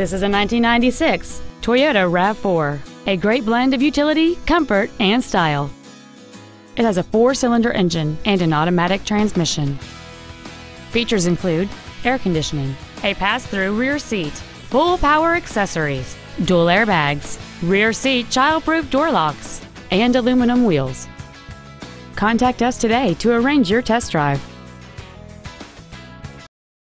This is a 1996 Toyota RAV4, a great blend of utility, comfort, and style. It has a four-cylinder engine and an automatic transmission. Features include air conditioning, a pass-through rear seat, full power accessories, dual airbags, rear seat child-proof door locks, and aluminum wheels. Contact us today to arrange your test drive.